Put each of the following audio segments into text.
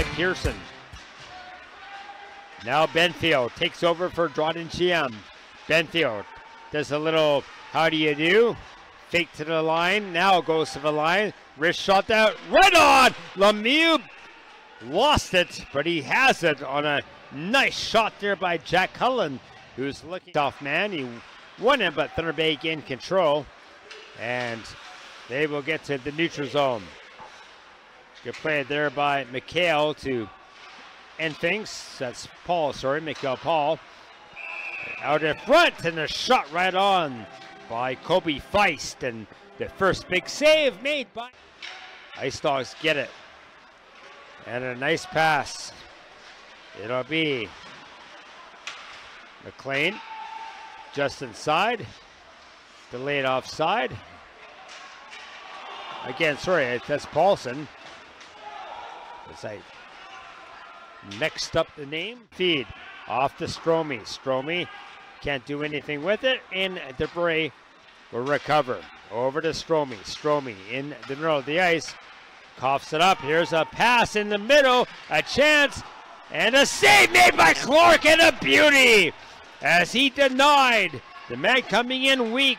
by Pearson. Now Benfield takes over for Dryden GM. Benfield does a little how do you do? Fake to the line. Now goes to the line. Wrist shot that right on. Lemieux lost it, but he has it on a nice shot there by Jack Cullen, who's looking off man. He won it, but Thunder Bay gained control. And they will get to the neutral zone. Good play there by McHale to end things. That's Paul, sorry, McHale Paul. Out in front, and a shot right on by Kobe Feist. And the first big save made by Ice Dogs get it. And a nice pass. It'll be McLean just inside. Delayed offside. Again, sorry, that's Paulson. As I mixed up the name. Feed off to Stromey. Stromey can't do anything with it, and Debray will recover. Over to Stromey. Stromey in the middle of the ice. Coughs it up. Here's a pass in the middle. A chance. And a save made by Clark and a beauty as he denied the man coming in weak.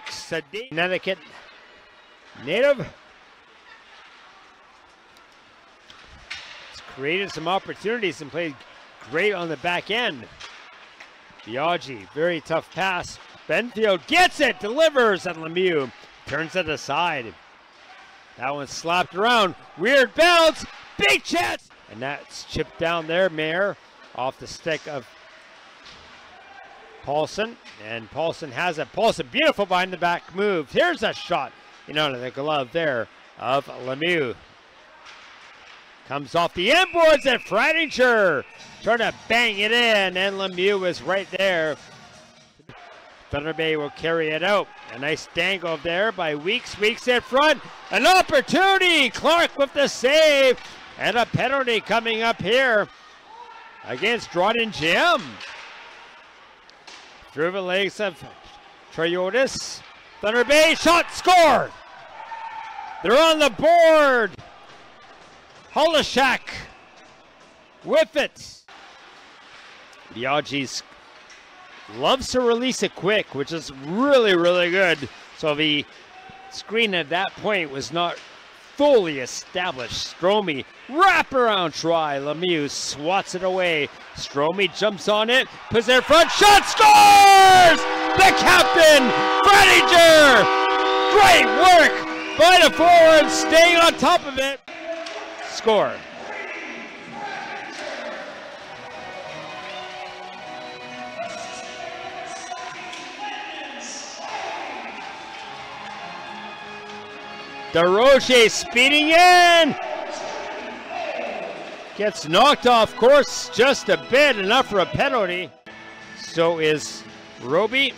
Connecticut native. Created some opportunities and played great on the back end. Biaggi, very tough pass. Benfield gets it, delivers, and Lemieux turns it aside. That one slapped around. Weird bounce. Big chance. And that's chipped down there, Mayer, off the stick of Paulson. And Paulson has it. Paulson, beautiful behind the back move. Here's a shot, you know, the glove there of Lemieux. Comes off the inboards and Freidinger trying to bang it in, and Lemieux is right there. Thunder Bay will carry it out. A nice dangle there by Weeks. Weeks in front. An opportunity. Clark with the save. And a penalty coming up here against Dryden Jim. Through the legs of Triotis. Thunder Bay shot score. They're on the board. Holishak with it. Biaggi's loves to release it quick, which is really, really good. So the screen at that point was not fully established. Stromey, wraparound try. Lemieux swats it away. Stromey jumps on it, puts it in front, shot, scores! The captain, Freidinger! Great work by the forward, staying on top of it. Score. DeRoche speeding in. Gets knocked off course just a bit, enough for a penalty. So is Roby,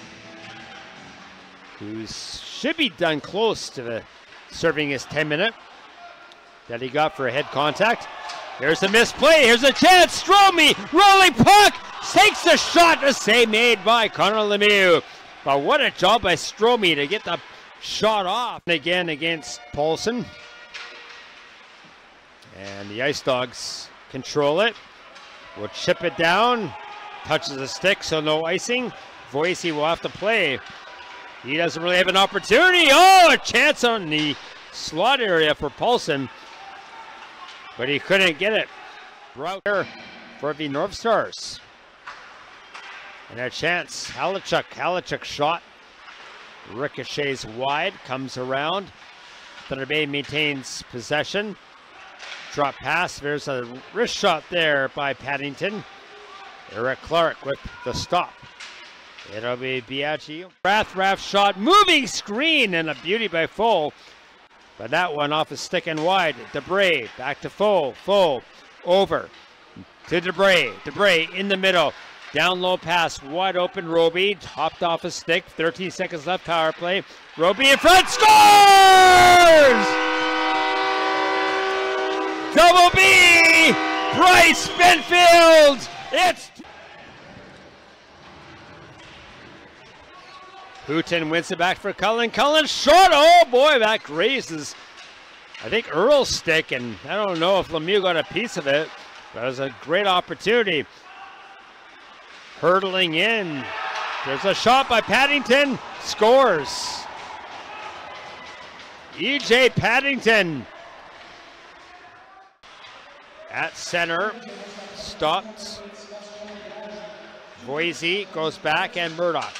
who should be done close to the serving his 10 minute that he got for a head contact. Here's a misplay. Here's a chance. Stromey rolling puck takes the shot. The save made by Connor Lemieux. But what a job by Stromey to get the shot off again against Paulson. And the Ice Dogs control it. Will chip it down. Touches the stick, so no icing. Voisey will have to play. He doesn't really have an opportunity. Oh, a chance on the slot area for Paulson. But he couldn't get it. Route for the North Stars. And a chance. Halichuk. Halichuk shot Ricochets wide, comes around. Thunder Bay maintains possession. Drop pass. There's a wrist shot there by Paddington. Eric Clark with the stop. It'll be Biaggi. Rathraff shot, moving screen, and a beauty by Full. But that one off a stick and wide. Debray back to Full. Full over to Debray. Debray in the middle. Down low pass, wide open. Roby hopped off a stick. 13 seconds left, power play. Roby in front, scores! Double B! Bryce Benfield! It's. Hooten wins it back for Cullen. Cullen shot. Oh boy, that grazes. I think Earl's stick, and I don't know if Lemieux got a piece of it. That was a great opportunity. Hurtling in. There's a shot by Paddington. Scores. EJ Paddington at center. Stopped. Boise goes back and Murdoch.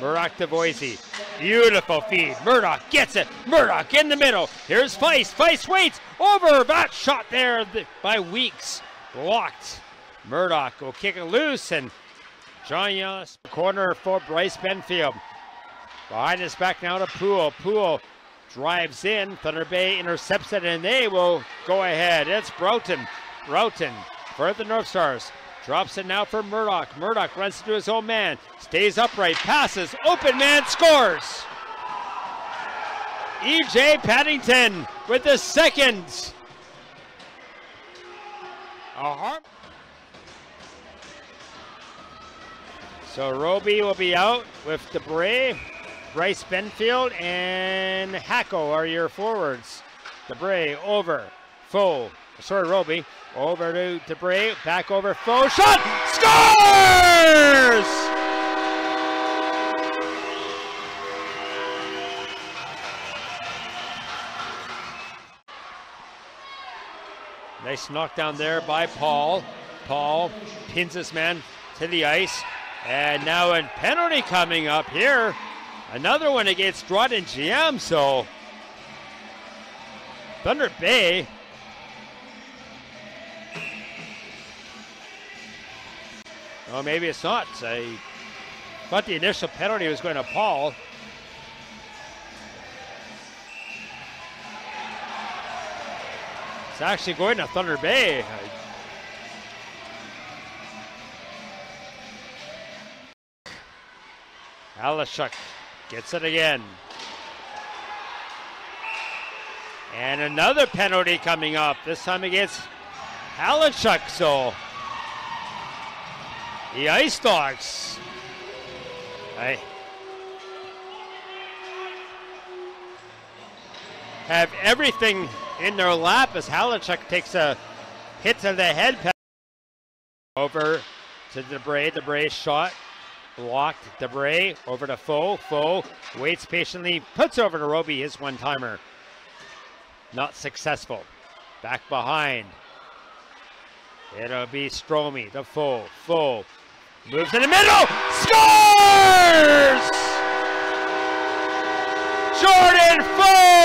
Murdoch to Voisey. Beautiful feed. Murdoch gets it. Murdoch in the middle. Here's Feist. Feist waits over. That shot there by Weeks. Blocked. Murdoch will kick it loose and John Yellis, corner for Bryce Benfield. Behind his back now to Poole. Poole drives in. Thunder Bay intercepts it and they will go ahead. It's Broughton. Broughton for the North Stars. Drops it now for Murdoch. Murdoch runs into his own man. Stays upright. Passes. Open man scores. EJ Paddington with the second. So Roby will be out with Debray, Bryce Benfield, and Hacko are your forwards. Debray over, Foe, sorry Roby, over to Debray, back over Foe, shot, scores! Nice knockdown there by Paul. Paul pins this man to the ice. And now a penalty coming up here. Another one against Dryden GM. So Thunder Bay. Oh, maybe it's not. I thought the initial penalty was going to Paul. It's actually going to Thunder Bay. Halishuk gets it again. And another penalty coming up, this time against Halishuk. So the Ice Dogs. Have everything in their lap as Halachuk takes a hit to the head over to Debray. Debray shot blocked. Debray over to Foe. Foe waits patiently, puts over to Roby his one timer. Not successful. Back behind. It'll be Stromey the Foe. Foe moves in the middle. Scores! Jordan Foe